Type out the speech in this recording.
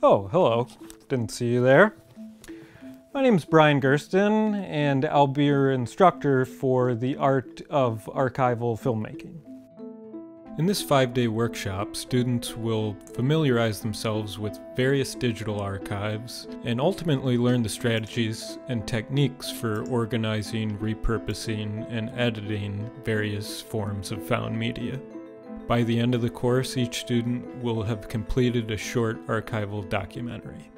Oh, hello. Didn't see you there. My name is Brian Gersten, and I'll be your instructor for the art of archival filmmaking. In this five-day workshop, students will familiarize themselves with various digital archives and ultimately learn the strategies and techniques for organizing, repurposing, and editing various forms of found media. By the end of the course, each student will have completed a short archival documentary.